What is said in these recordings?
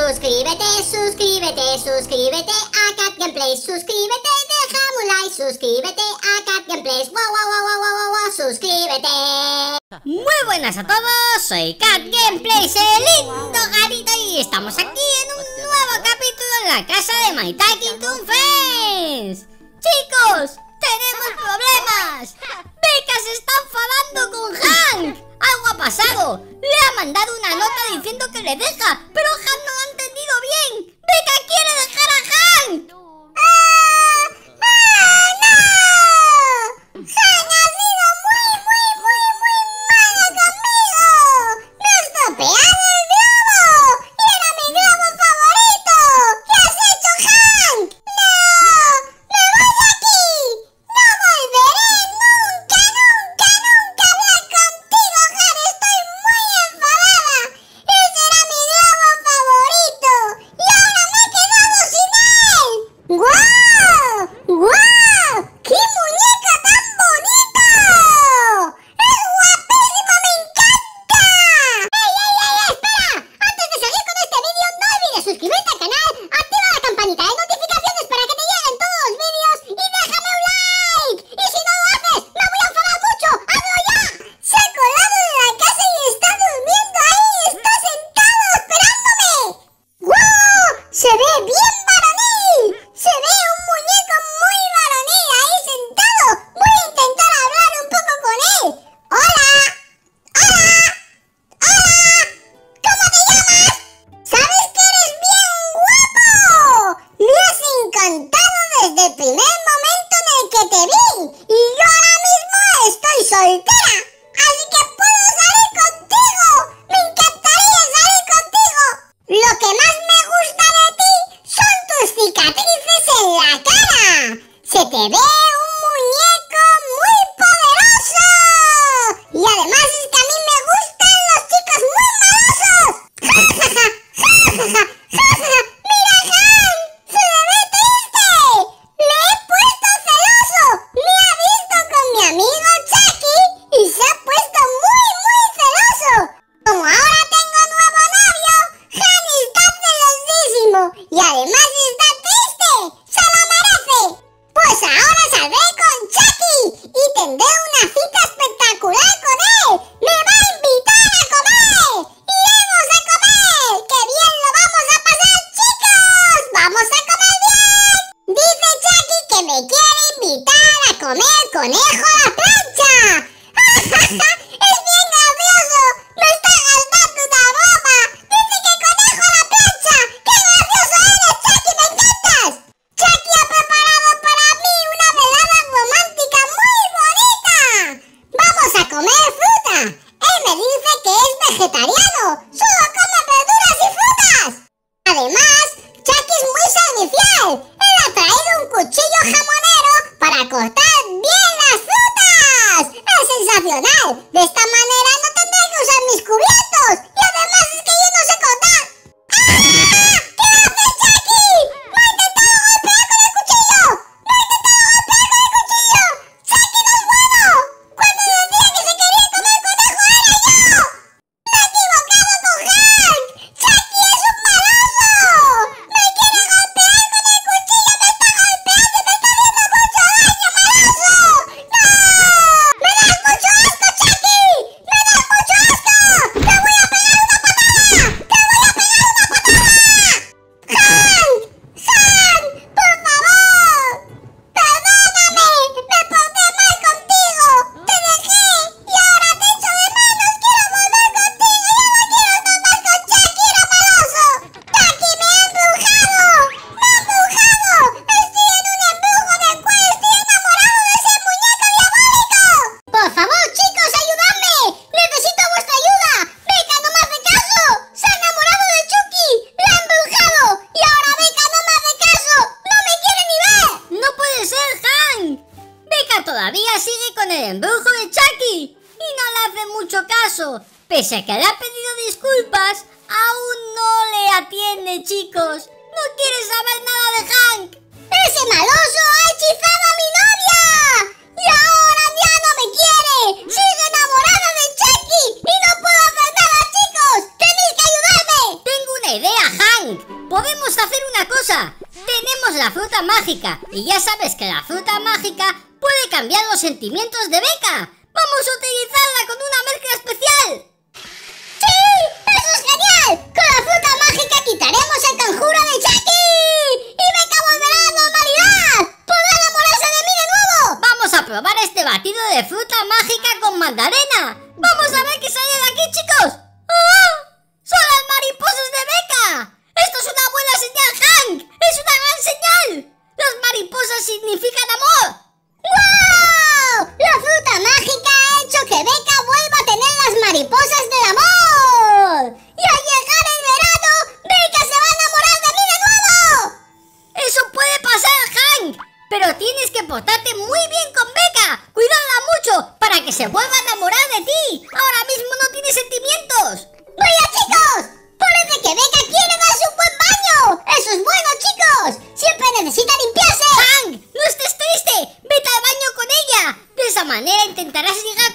Suscríbete, suscríbete, suscríbete a Cat Gameplays. Suscríbete, deja un like, suscríbete a Cat Gameplays. Wow, wow, wow, wow, wow, wow, suscríbete. Muy buenas a todos, soy Cat Gameplays, el lindo garito, y estamos aquí en un nuevo capítulo en la casa de My Toon Friends. Chicos, tenemos problemas. Becca se está enfadando con Hank. Algo ha pasado. Le ha mandado una nota diciendo que le deja, pero Hank no la Pika quiere dejar a Han! Además está triste. ¡Se lo merece! Pues ahora saldré con Chucky y tendré una cita espectacular con él. ¡Me va a invitar a comer! ¡Iremos a comer! ¡Qué bien lo vamos a pasar, chicos! ¡Vamos a comer bien! Dice Chucky que me quiere invitar a comer conejo Pese a que le ha pedido disculpas, aún no le atiende, chicos. No quiere saber nada de Hank. ¡Ese maloso ha hechizado a mi novia! ¡Y ahora ya no me quiere! ¡Sigue enamorada de Chucky! ¡Y no puedo hacer nada, chicos! ¡Tenéis que ayudarme! Tengo una idea, Hank. Podemos hacer una cosa. Tenemos la fruta mágica. Y ya sabes que la fruta mágica puede cambiar los sentimientos de Becca. ¡Vamos a utilizarla con una mezcla especial! Mágica quitaremos el conjuro de Chucky y Beca volverá a la normalidad. Podrá enamorarse de mí de nuevo. Vamos a probar este batido de fruta mágica con mandarina. Vamos a ver qué sale de aquí, chicos. ¡Ah! ¡Son las mariposas de Beca! ¡Esto es una buena señal, Hank! ¡Es una gran señal! Las mariposas significan amor. ¡Wow! Se vuelva a enamorar de ti. Ahora mismo no tiene sentimientos. ¡Vaya chicos! Parece que Beca quiere darse un buen baño. Eso es bueno, chicos. Siempre necesita limpiarse. Hank, no estés triste. Vete al baño con ella. De esa manera intentarás llegar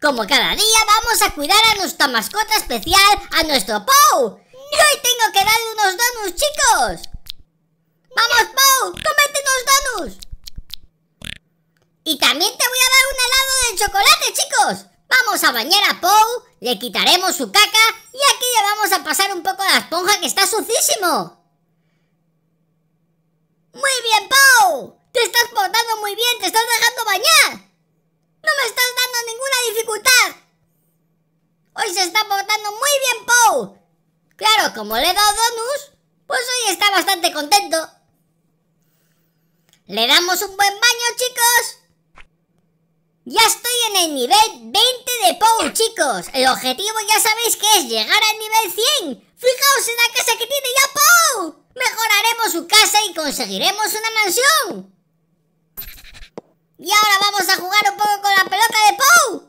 como cada día vamos a cuidar a nuestra mascota especial, a nuestro Pou. Y hoy tengo que darle unos donuts, chicos. ¡Vamos, Pou! ¡Cómete unos donuts! Y también te voy a dar un helado de chocolate, chicos. Vamos a bañar a Pou, le quitaremos su caca y aquí le vamos a pasar un poco la esponja que está sucísimo. Muy bien, Pou. Te estás portando muy bien, te estás dejando bañar. No me estás dando ninguna dificultad. Hoy se está portando muy bien, Pou. Claro, como le he dado donuts, pues hoy está bastante contento. Le damos un buen baño, chicos. Ya estoy en el nivel 20 de Pou, chicos. El objetivo ya sabéis que es llegar al nivel 100. Fijaos en la casa que tiene ya Pou. Mejoraremos su casa y conseguiremos una mansión. Y ahora vamos a jugar un poco con la pelota de Pou.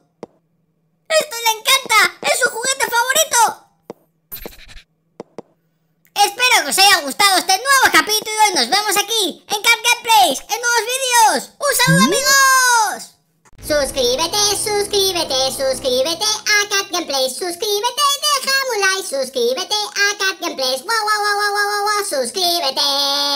Esto le encanta. Es su juguete favorito. Espero que os haya gustado este nuevo capítulo y nos vemos aquí en Cat Gameplays en nuevos vídeos. ¡Un saludo amigos! Suscríbete, suscríbete, suscríbete a Cat Gameplays. Suscríbete, déjame un like. Suscríbete a Cat Gameplays. Wow, wow, wow, wow, wow, wow. Suscríbete.